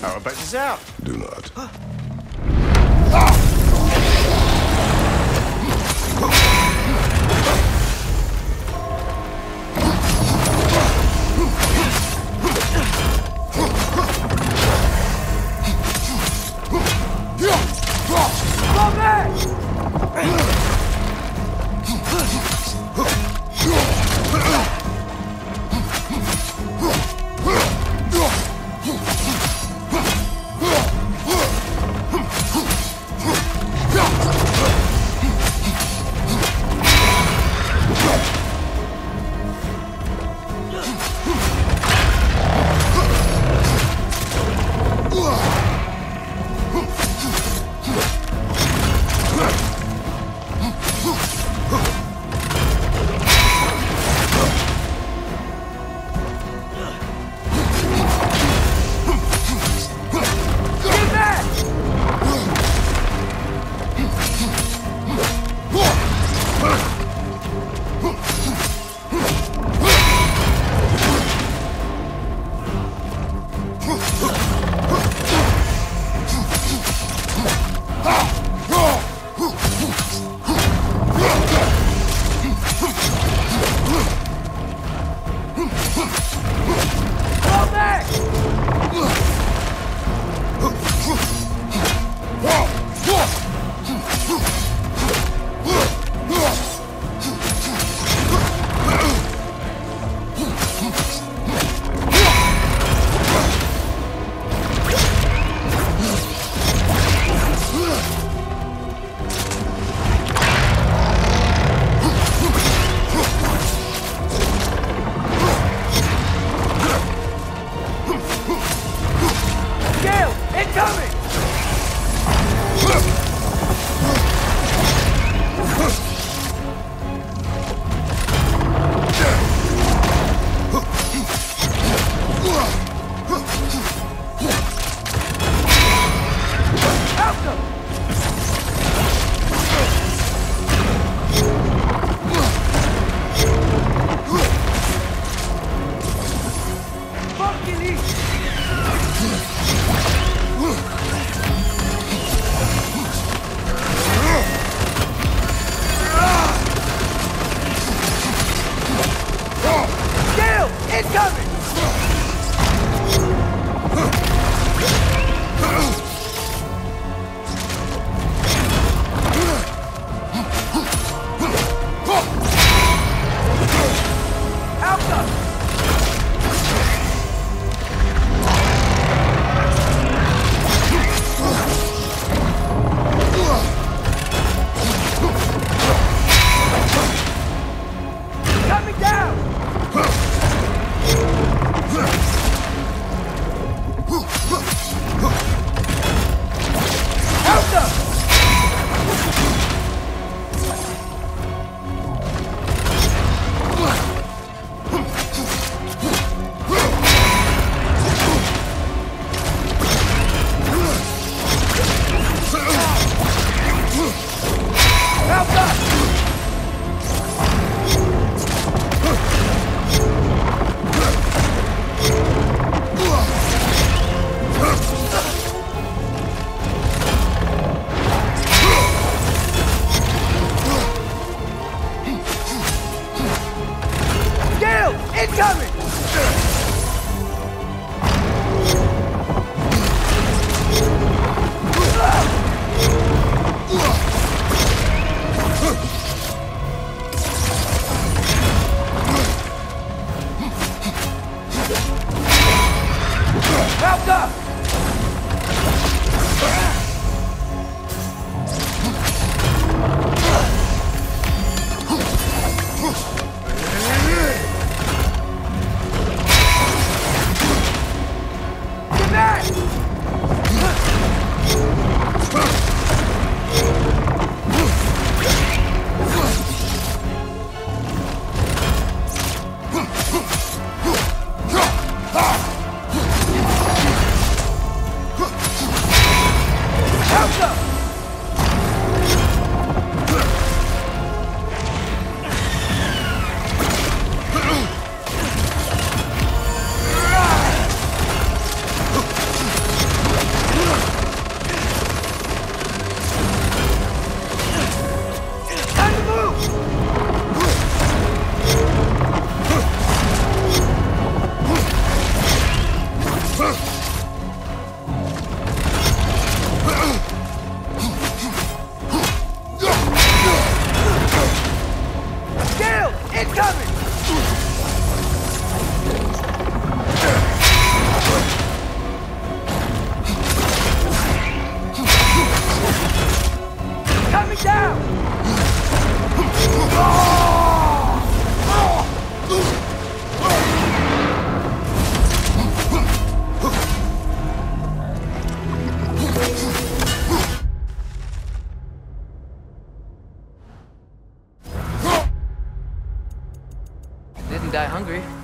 How about this out? Do not. Gale, incoming! Help incoming! hungry.